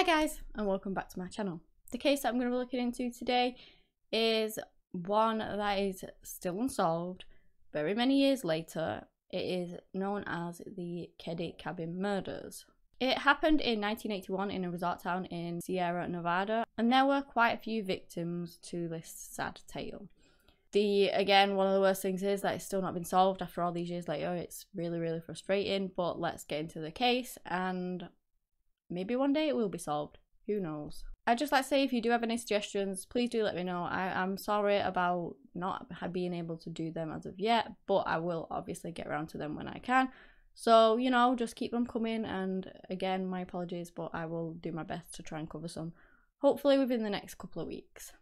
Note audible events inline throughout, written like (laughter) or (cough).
Hi guys and welcome back to my channel. The case that I'm going to be looking into today is one that is still unsolved very many years later. It is known as the Keddie Cabin Murders. It happened in 1981 in a resort town in Sierra Nevada and there were quite a few victims to this sad tale. The again one of the worst things is that it's still not been solved after all these years later. It's really really frustrating, but let's get into the case and maybe one day it will be solved. Who knows? I'd just like to say if you do have any suggestions, please do let me know. I, am sorry about not being able to do them as of yet, but I will obviously get around to them when I can. So, you know, just keep them coming. And again, my apologies, but I will do my best to try and cover some, hopefully within the next couple of weeks.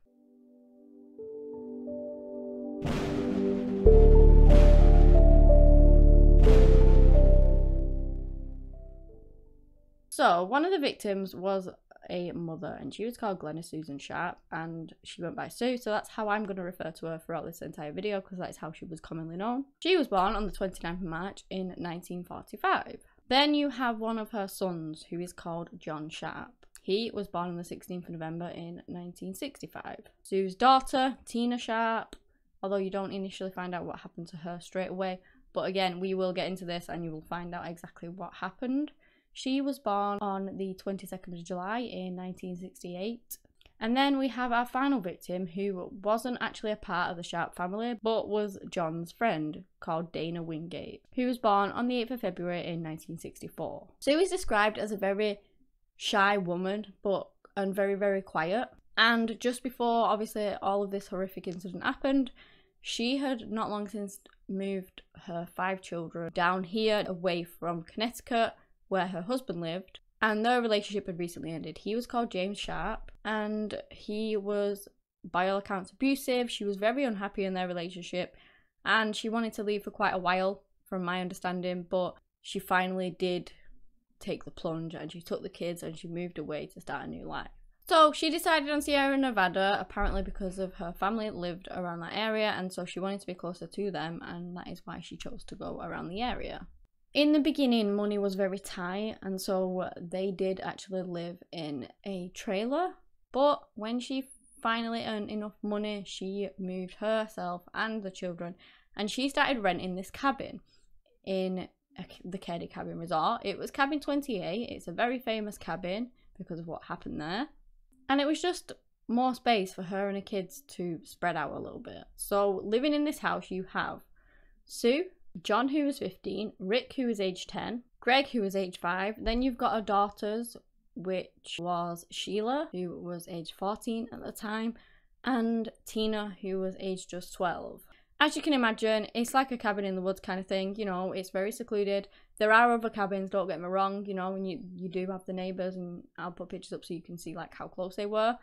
So, one of the victims was a mother, and she was called Glenna Susan Sharp, and she went by Sue. So that's how I'm going to refer to her throughout this entire video because that's how she was commonly known. She was born on the 29th of March in 1945. Then you have one of her sons who is called John Sharp. He was born on the 16th of November in 1965. Sue's daughter, Tina Sharp, although you don't initially find out what happened to her straight away, but again, we will get into this and you will find out exactly what happened. She was born on the 22nd of July in 1968. And then we have our final victim who wasn't actually a part of the Sharp family but was John's friend called Dana Wingate, who was born on the 8th of February in 1964. Sue is described as a very shy woman but and very very quiet. And just before obviously all of this horrific incident happened, she had not long since moved her five children down here away from Connecticut where her husband lived, and their relationship had recently ended. He was called James Sharp, and he was, by all accounts, abusive. She was very unhappy in their relationship, and she wanted to leave for quite a while, from my understanding, but she finally did take the plunge and she took the kids and she moved away to start a new life. So she decided on Sierra Nevada, apparently because of her family lived around that area, and so she wanted to be closer to them, and that is why she chose to go around the area in the beginning, money was very tight, and so they did actually live in a trailer. But when she finally earned enough money, she moved herself and the children, and she started renting this cabin in the Keddie Cabin Resort. It was Cabin 28. It's a very famous cabin because of what happened there, and it was just more space for her and her kids to spread out a little bit. So living in this house, you have Sue, John, who was 15, Rick, who was age 10, Greg, who was age 5. Then you've got our daughters, which was Sheila, who was age 14 at the time, and Tina, who was age just 12. As you can imagine, it's like a cabin in the woods kind of thing, you know, it's very secluded. There are other cabins, don't get me wrong, you know, and you, you do have the neighbours, and I'll put pictures up so you can see like how close they were.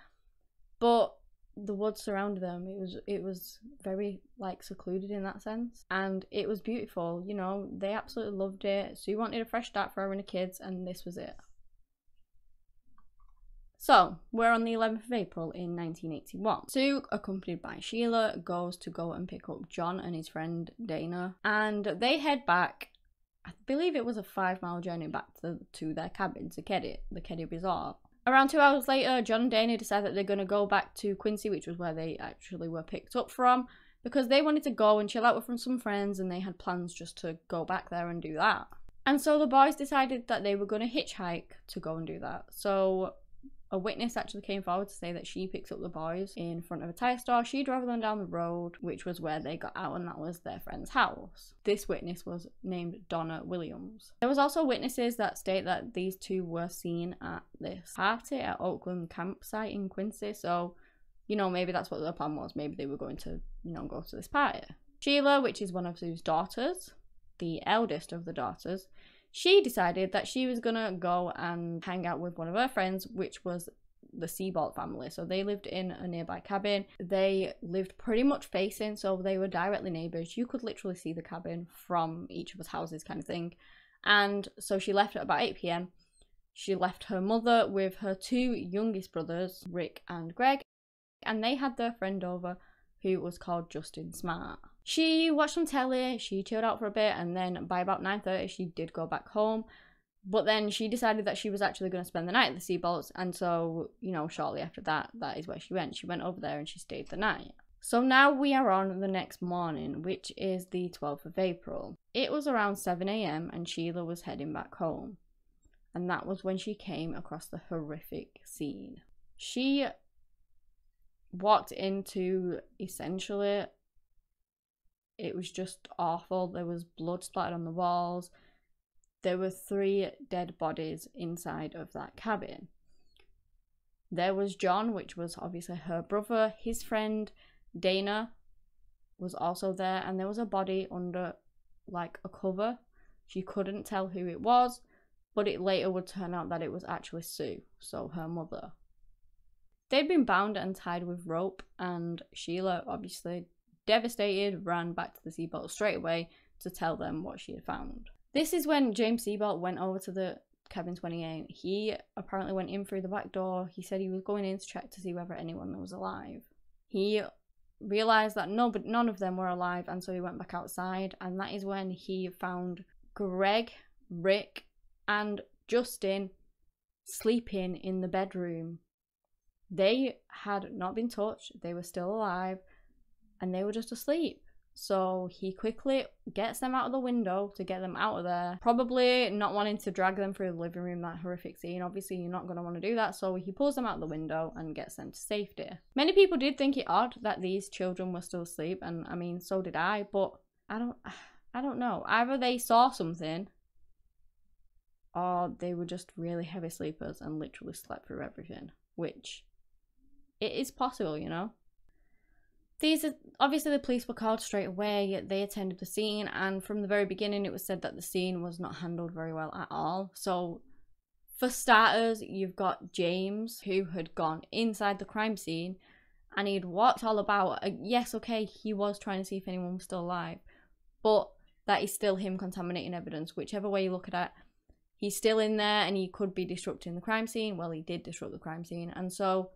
But the woods surrounded them. It was it was very like secluded in that sense, and it was beautiful. You know, they absolutely loved it. Sue wanted a fresh start for her and the kids, and this was it. So, we're on the 11th of April in 1981. Sue, accompanied by Sheila, goes to go and pick up John and his friend Dana, and they head back. I believe it was a five mile journey back to, to their cabin to Keddie, the Keddie Resort. Around two hours later, John and Dana decide that they're going to go back to Quincy, which was where they actually were picked up from, because they wanted to go and chill out with some friends and they had plans just to go back there and do that. And so the boys decided that they were going to hitchhike to go and do that. So a witness actually came forward to say that she picked up the boys in front of a tire store. She drove them down the road, which was where they got out, and that was their friend's house. This witness was named Donna Williams. There was also witnesses that state that these two were seen at this party at Oakland campsite in Quincy. So, you know, maybe that's what their plan was. Maybe they were going to, you know, go to this party. Sheila, which is one of Sue's daughters, the eldest of the daughters, she decided that she was gonna go and hang out with one of her friends, which was the Seabolt family. So they lived in a nearby cabin. They lived pretty much facing, so they were directly neighbors. You could literally see the cabin from each of us houses, kind of thing. And so she left at about 8 pm. She left her mother with her two youngest brothers, Rick and Greg, and they had their friend over who was called Justin Smart. She watched some telly, she chilled out for a bit, and then by about 9.30 she did go back home. But then she decided that she was actually going to spend the night at the Seabolts, and so, you know, shortly after that, that is where she went. She went over there and she stayed the night. So now we are on the next morning, which is the 12th of April. It was around 7 am, and Sheila was heading back home. And that was when she came across the horrific scene. She walked into essentially it was just awful. There was blood splattered on the walls. There were three dead bodies inside of that cabin. There was John, which was obviously her brother, his friend Dana was also there, and there was a body under like a cover. She couldn't tell who it was, but it later would turn out that it was actually Sue, so her mother. They'd been bound and tied with rope, and Sheila, obviously devastated, ran back to the Seabolt straight away to tell them what she had found. This is when James Seabolt went over to the cabin 28. He apparently went in through the back door. He said he was going in to check to see whether anyone was alive. He realized that no, but none of them were alive, and so he went back outside. And that is when he found Greg, Rick, and Justin sleeping in the bedroom they had not been touched, they were still alive, and they were just asleep. So he quickly gets them out of the window to get them out of there. Probably not wanting to drag them through the living room, that horrific scene. Obviously, you're not going to want to do that. So he pulls them out the window and gets them to safety. Many people did think it odd that these children were still asleep. And I mean, so did I. But I don't, (sighs) I don't know. Either they saw something or they were just really heavy sleepers and literally slept through everything. Which it is possible, you know. These are obviously the police were called straight away. They attended the scene, and from the very beginning, it was said that the scene was not handled very well at all. So, for starters, you've got James who had gone inside the crime scene and he'd walked all about. Uh, yes, okay, he was trying to see if anyone was still alive, but that is still him contaminating evidence. Whichever way you look at it, he's still in there and he could be disrupting the crime scene. Well, he did disrupt the crime scene, and so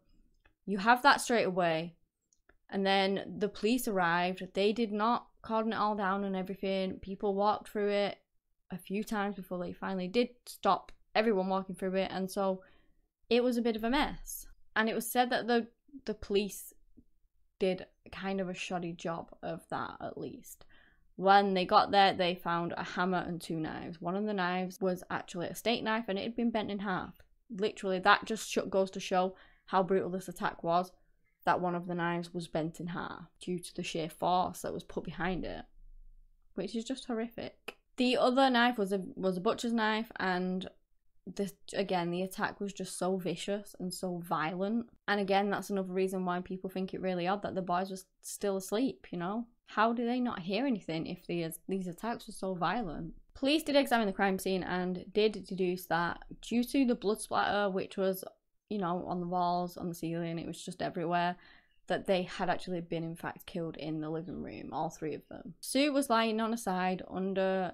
you have that straight away. And then the police arrived. They did not cordon it all down and everything. People walked through it a few times before they finally did stop everyone walking through it. And so it was a bit of a mess. And it was said that the the police did kind of a shoddy job of that at least. When they got there, they found a hammer and two knives. One of the knives was actually a steak knife and it had been bent in half. Literally, that just goes to show how brutal this attack was, that one of the knives was bent in half due to the sheer force that was put behind it, which is just horrific. The other knife was a was a butcher's knife, and this again the attack was just so vicious and so violent. And again, that's another reason why people think it really odd that the boys were still asleep. You know, how do they not hear anything if these these attacks were so violent? Police did examine the crime scene and did deduce that due to the blood splatter, which was you know, on the walls, on the ceiling, it was just everywhere, that they had actually been, in fact, killed in the living room, all three of them. Sue was lying on a side under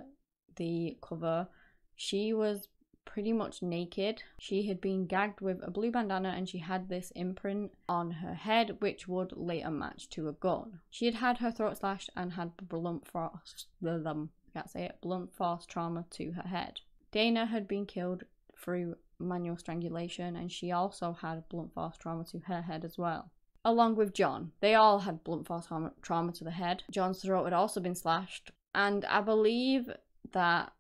the cover. She was pretty much naked. She had been gagged with a blue bandana and she had this imprint on her head, which would later match to a gun. She had had her throat slashed and had blunt force, them, I can't say it, blunt force trauma to her head. Dana had been killed through manual strangulation, and she also had blunt force trauma to her head as well. Along with John, they all had blunt force trauma to the head. John's throat had also been slashed, and I believe that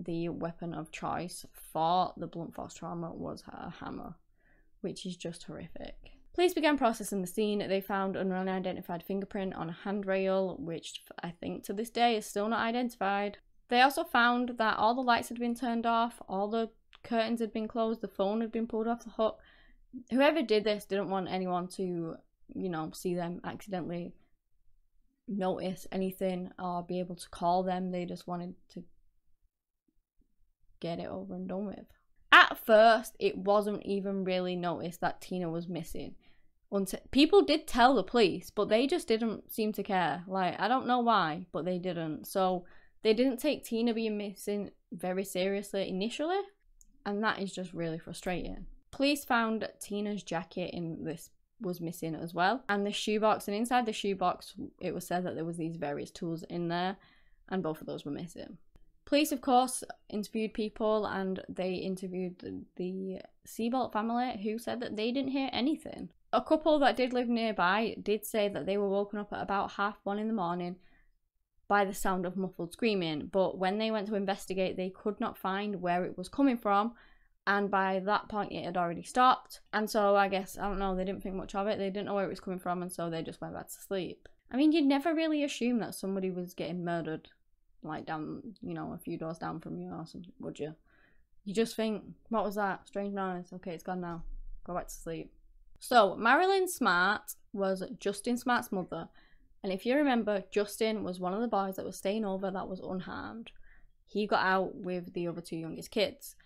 the weapon of choice for the blunt force trauma was her hammer, which is just horrific. Police began processing the scene. They found an unidentified fingerprint on a handrail, which I think to this day is still not identified. They also found that all the lights had been turned off, all the curtains had been closed, the phone had been pulled off the hook. Whoever did this didn't want anyone to, you know, see them accidentally notice anything or be able to call them. They just wanted to get it over and done with. At first, it wasn't even really noticed that Tina was missing. Until people did tell the police, but they just didn't seem to care. Like I don't know why, but they didn't. So they didn't take Tina being missing very seriously initially and that is just really frustrating. Police found Tina's jacket in this was missing as well, and the shoebox. And inside the shoebox, it was said that there was these various tools in there, and both of those were missing. Police, of course, interviewed people and they interviewed the, the Seabolt family who said that they didn't hear anything. A couple that did live nearby did say that they were woken up at about half one in the morning by the sound of muffled screaming, but when they went to investigate, they could not find where it was coming from. And by that point, it had already stopped. And so I guess, I don't know, they didn't think much of it. They didn't know where it was coming from, and so they just went back to sleep. I mean, you'd never really assume that somebody was getting murdered, like down, you know, a few doors down from you or something, would you? You just think, what was that? Strange noise. Okay, it's gone now. Go back to sleep. So, Marilyn Smart was Justin Smart's mother. And if you remember, Justin was one of the boys that was staying over that was unharmed. He got out with the other two youngest kids.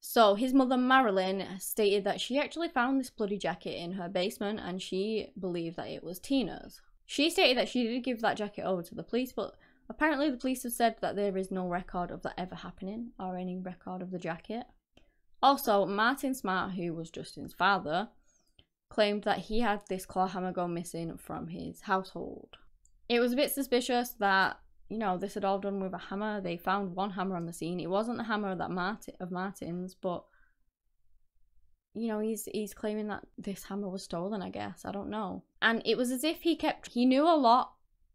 So his mother Marilyn stated that she actually found this bloody jacket in her basement and she believed that it was Tina's. She stated that she did give that jacket over to the police, but apparently the police have said that there is no record of that ever happening or any record of the jacket. Also, Martin Smart, who was Justin's father, claimed that he had this claw hammer go missing from his household. It was a bit suspicious that, you know, this had all done with a hammer. They found one hammer on the scene. It wasn't the hammer that Martin of Martin's, but you know, he's he's claiming that this hammer was stolen, I guess. I don't know. And it was as if he kept he knew a lot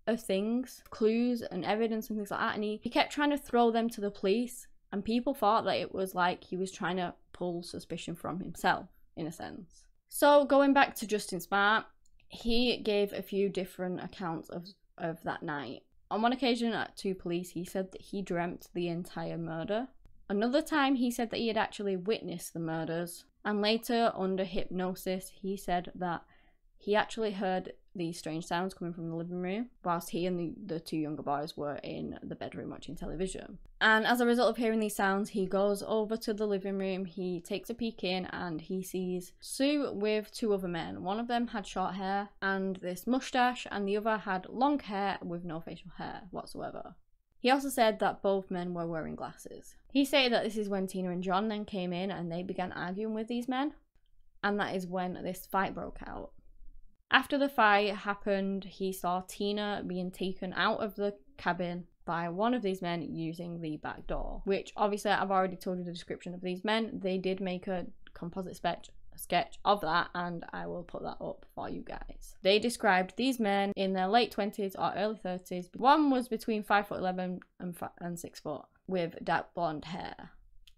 of things, clues and evidence and things like that, and he, he kept trying to throw them to the police. And people thought that it was like he was trying to pull suspicion from himself, in a sense. So going back to Justin Smart, he gave a few different accounts of, of that night. On one occasion to police, he said that he dreamt the entire murder. Another time, he said that he had actually witnessed the murders and later, under hypnosis, he said that he actually heard these strange sounds coming from the living room whilst he and the, the two younger boys were in the bedroom watching television. And as a result of hearing these sounds, he goes over to the living room, he takes a peek in, and he sees Sue with two other men. One of them had short hair and this mustache, and the other had long hair with no facial hair whatsoever. He also said that both men were wearing glasses. He stated that this is when Tina and John then came in and they began arguing with these men, and that is when this fight broke out. After the fight happened, he saw Tina being taken out of the cabin by one of these men using the back door, which obviously I've already told you the description of these men. They did make a composite sketch sketch of that and I will put that up for you guys. They described these men in their late 20s or early 30s. One was between 5 foot 11 and, and 6 foot with dark blonde hair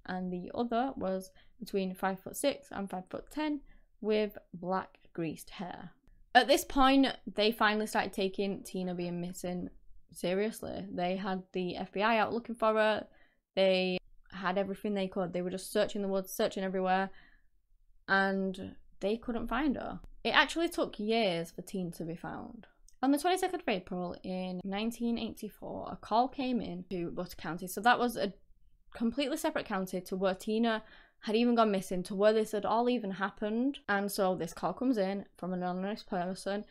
and the other was between 5 foot 6 and 5 foot 10 with black greased hair. At this point, they finally started taking Tina being missing seriously. They had the FBI out looking for her. They had everything they could. They were just searching the woods, searching everywhere and they couldn't find her. It actually took years for Tina to be found. On the 22nd of April in 1984, a call came in to Butte County. So that was a completely separate county to where Tina had even gone missing, to where this had all even happened. And so this call comes in from an anonymous person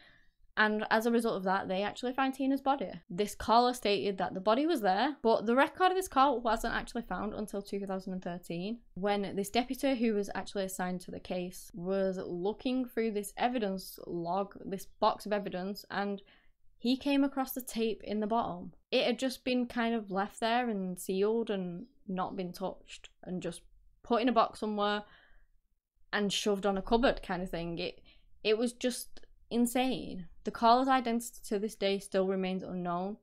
and as a result of that, they actually find Tina's body. This caller stated that the body was there, but the record of this call wasn't actually found until 2013 when this deputy who was actually assigned to the case was looking through this evidence log, this box of evidence, and he came across the tape in the bottom. It had just been kind of left there and sealed and not been touched and just put in a box somewhere and shoved on a cupboard kind of thing. It it was just insane. The caller's identity to this day still remains unknown,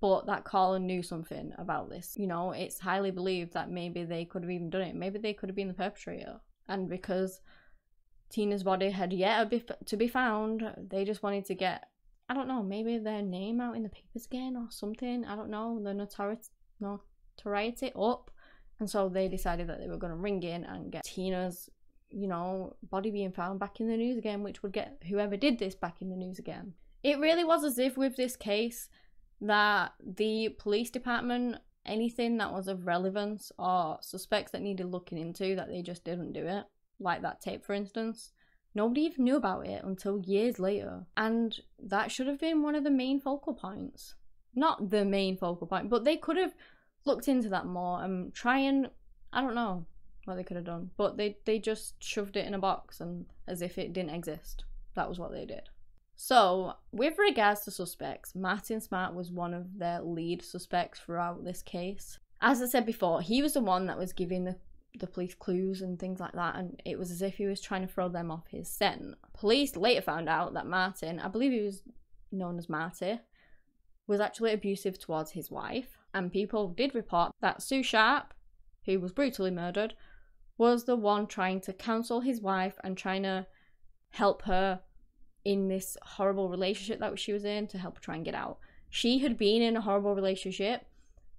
but that caller knew something about this. You know, it's highly believed that maybe they could have even done it. Maybe they could have been the perpetrator. And because Tina's body had yet to be found, they just wanted to get, I don't know, maybe their name out in the papers again or something. I don't know, the notoriety, notoriety up. And so they decided that they were going to ring in and get Tina's you know, body being found back in the news again, which would get whoever did this back in the news again. It really was as if with this case that the police department, anything that was of relevance or suspects that needed looking into, that they just didn't do it. Like that tape, for instance. Nobody even knew about it until years later. And that should have been one of the main focal points. Not the main focal point, but they could have looked into that more and try and, I don't know, what they could have done. But they, they just shoved it in a box and as if it didn't exist. That was what they did. So, with regards to suspects, Martin Smart was one of their lead suspects throughout this case. As I said before, he was the one that was giving the, the police clues and things like that, and it was as if he was trying to throw them off his scent. Police later found out that Martin, I believe he was known as Marty, was actually abusive towards his wife, and people did report that Sue Sharp, who was brutally murdered, was the one trying to counsel his wife and trying to help her in this horrible relationship that she was in to help try and get out. She had been in a horrible relationship,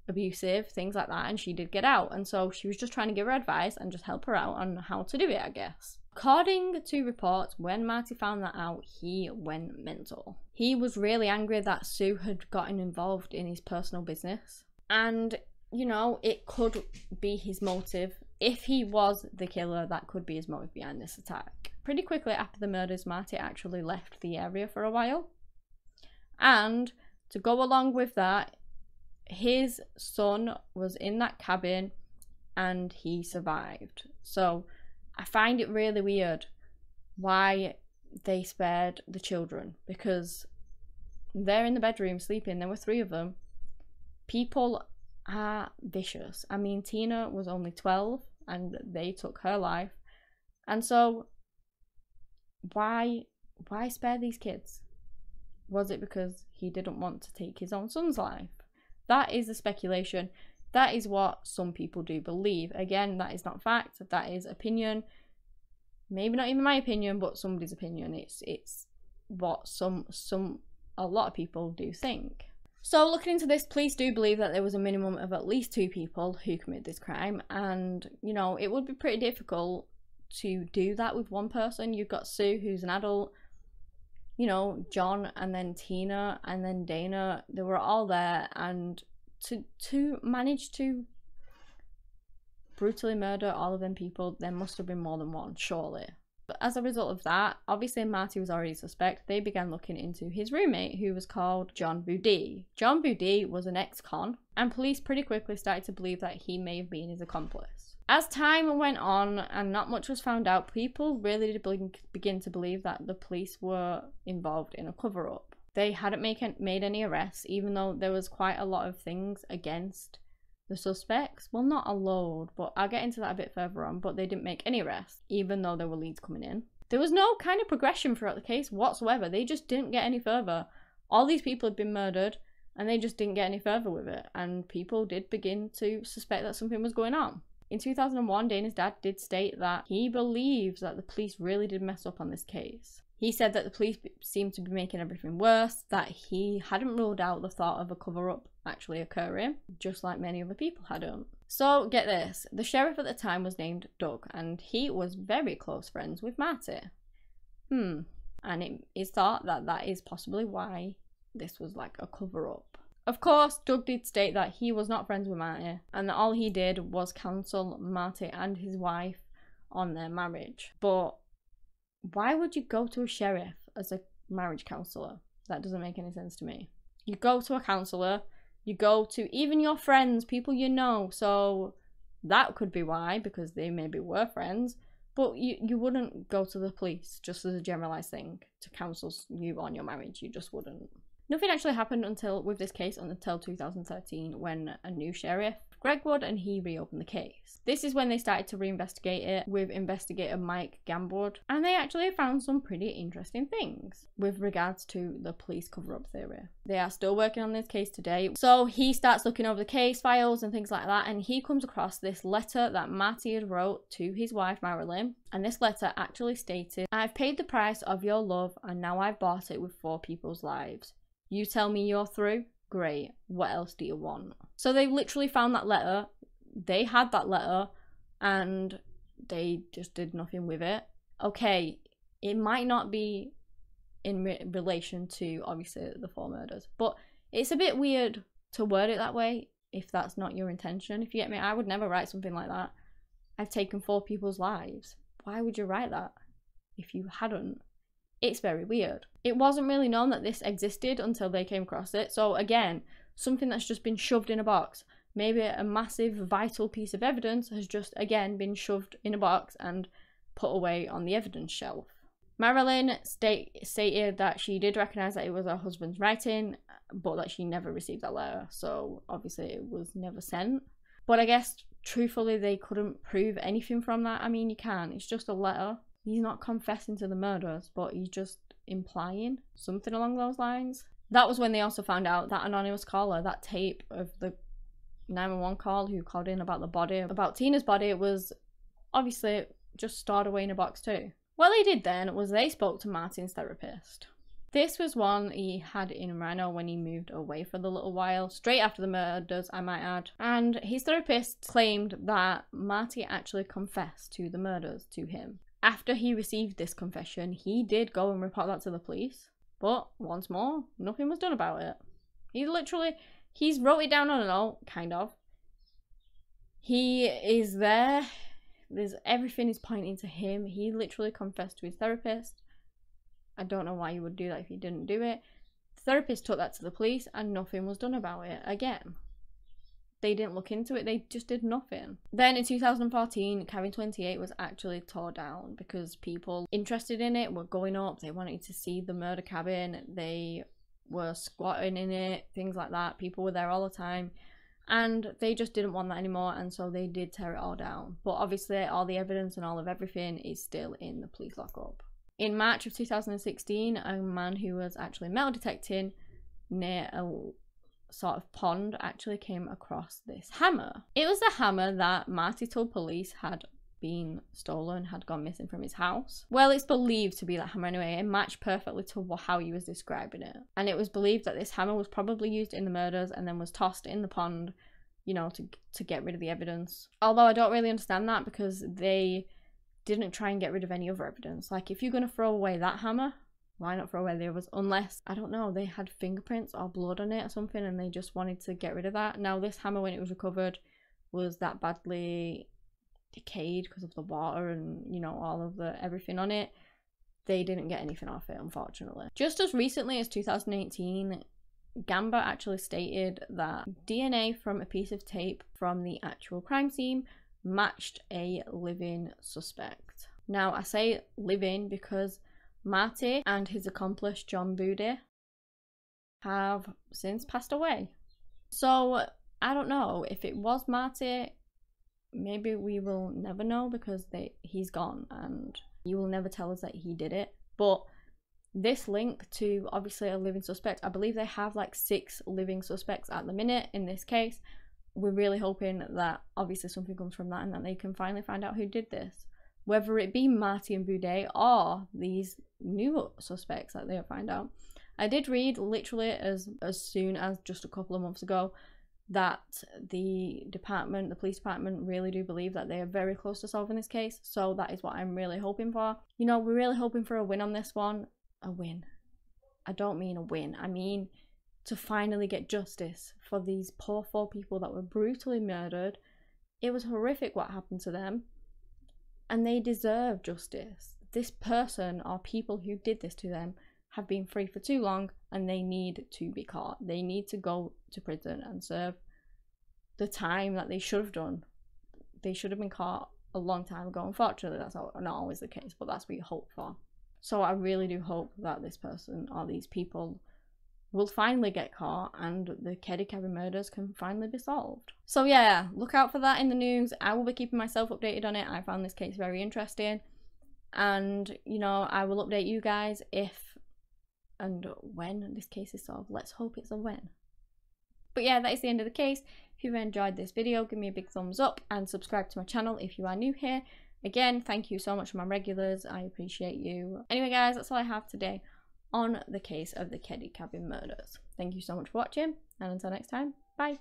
abusive, things like that, and she did get out. And so she was just trying to give her advice and just help her out on how to do it, I guess. According to reports, when Marty found that out, he went mental. He was really angry that Sue had gotten involved in his personal business. And, you know, it could be his motive. If he was the killer, that could be his motive behind this attack. Pretty quickly after the murders, Marty actually left the area for a while. And to go along with that, his son was in that cabin and he survived. So I find it really weird why they spared the children because they're in the bedroom sleeping. There were three of them. People are vicious. I mean, Tina was only 12 and they took her life. And so why why spare these kids? Was it because he didn't want to take his own son's life? That is a speculation. That is what some people do believe. Again, that is not fact. That is opinion. Maybe not even my opinion, but somebody's opinion. It's it's what some some a lot of people do think. So looking into this, police do believe that there was a minimum of at least two people who committed this crime, and you know it would be pretty difficult to do that with one person. You've got Sue, who's an adult, you know, John, and then Tina, and then Dana. They were all there, and to to manage to brutally murder all of them people, there must have been more than one, surely. But as a result of that, obviously Marty was already suspect. They began looking into his roommate, who was called John Boudie. John Boudie was an ex-con, and police pretty quickly started to believe that he may have been his accomplice. As time went on and not much was found out, people really did begin to believe that the police were involved in a cover-up they hadn't make, made any arrests, even though there was quite a lot of things against the suspects. Well, not a load, but I'll get into that a bit further on. But they didn't make any arrests, even though there were leads coming in. There was no kind of progression throughout the case whatsoever. They just didn't get any further. All these people had been murdered, and they just didn't get any further with it. And people did begin to suspect that something was going on. In 2001, Dana's dad did state that he believes that the police really did mess up on this case. He said that the police seemed to be making everything worse, that he hadn't ruled out the thought of a cover up actually occurring, just like many other people hadn't. So, get this the sheriff at the time was named Doug, and he was very close friends with Marty. Hmm, and it is thought that that is possibly why this was like a cover up. Of course, Doug did state that he was not friends with Marty, and that all he did was counsel Marty and his wife on their marriage. But why would you go to a sheriff as a marriage counselor? That doesn't make any sense to me. You go to a counselor, you go to even your friends, people you know. So that could be why, because they maybe were friends. But you, you wouldn't go to the police just as a generalized thing to counsel you on your marriage. You just wouldn't. Nothing actually happened until with this case until 2013 when a new sheriff Greg Hagwood and he reopened the case. This is when they started to reinvestigate it with investigator Mike Gamberg, and they actually found some pretty interesting things with regards to the police cover up theory. They are still working on this case today. So he starts looking over the case files and things like that, and he comes across this letter that Marty had wrote to his wife Marilyn. And this letter actually stated, I've paid the price of your love, and now I've bought it with four people's lives. You tell me you're through? Great. What else do you want? So they literally found that letter. They had that letter and they just did nothing with it. Okay, it might not be in re- relation to obviously the four murders, but it's a bit weird to word it that way if that's not your intention. If you get me, I would never write something like that. I've taken four people's lives. Why would you write that if you hadn't? It's very weird. It wasn't really known that this existed until they came across it. So again, something that's just been shoved in a box. Maybe a massive vital piece of evidence has just again been shoved in a box and put away on the evidence shelf. Marilyn state, stated that she did recognize that it was her husband's writing, but that she never received that letter, so obviously it was never sent. But I guess truthfully, they couldn't prove anything from that. I mean, you can. It's just a letter. He's not confessing to the murders, but he's just implying something along those lines. That was when they also found out that anonymous caller, that tape of the 911 call who called in about the body, about Tina's body, it was obviously just stored away in a box too. What they did then was they spoke to Martin's therapist. This was one he had in Reno when he moved away for the little while, straight after the murders, I might add. And his therapist claimed that Marty actually confessed to the murders to him. After he received this confession, he did go and report that to the police. But once more, nothing was done about it. He literally, he's wrote it down on a note, kind of. He is there. There's everything is pointing to him. He literally confessed to his therapist. I don't know why you would do that if you didn't do it. The therapist took that to the police and nothing was done about it again. They didn't look into it, they just did nothing. Then in 2014, Cabin 28 was actually tore down because people interested in it were going up, they wanted to see the murder cabin, they were squatting in it, things like that. People were there all the time and they just didn't want that anymore and so they did tear it all down but obviously all the evidence and all of everything is still in the police lockup in March of 2016, a man who was actually metal detecting near a sort of pond actually came across this hammer. It was the hammer that Marty told police had been stolen, had gone missing from his house. Well, it's believed to be that hammer anyway. It matched perfectly to how he was describing it. And it was believed that this hammer was probably used in the murders and then was tossed in the pond, you know, to, to get rid of the evidence. Although I don't really understand that because they didn't try and get rid of any other evidence. Like, if you're going to throw away that hammer, why not throw away the others? Unless, I don't know, they had fingerprints or blood on it or something and they just wanted to get rid of that. Now, this hammer, when it was recovered, was that badly decayed because of the water and, you know, all of the everything on it. They didn't get anything off it, unfortunately. Just as recently as 2018, Gamberg actually stated that DNA from a piece of tape from the actual crime scene matched a living suspect. Now, I say living because Marty and his accomplice John Budi have since passed away. So, I don't know if it was Marty, maybe we will never know because they he's gone and you will never tell us that he did it. But this link to obviously a living suspect, I believe they have like six living suspects at the minute in this case we're really hoping that obviously something comes from that and that they can finally find out who did this. Whether it be Marty and Boudet or these new suspects that they'll find out. I did read literally as as soon as just a couple of months ago that the department, the police department, really do believe that they are very close to solving this case. So that is what I'm really hoping for. You know, we're really hoping for a win on this one. A win. I don't mean a win. I mean to finally get justice for these poor four people that were brutally murdered. It was horrific what happened to them, and they deserve justice. This person or people who did this to them have been free for too long and they need to be caught. They need to go to prison and serve the time that they should have done. They should have been caught a long time ago. Unfortunately, that's not always the case, but that's what you hope for. So I really do hope that this person or these people will finally get caught and the Cabin murders can finally be solved. So yeah, look out for that in the news. I will be keeping myself updated on it. I found this case very interesting. And, you know, I will update you guys if and when this case is solved. Let's hope it's a when. But yeah, that is the end of the case. If you've enjoyed this video, give me a big thumbs up and subscribe to my channel if you are new here. Again, thank you so much for my regulars. I appreciate you. Anyway, guys, that's all I have today on the case of the Keddie Cabin murders. Thank you so much for watching, and until next time, bye.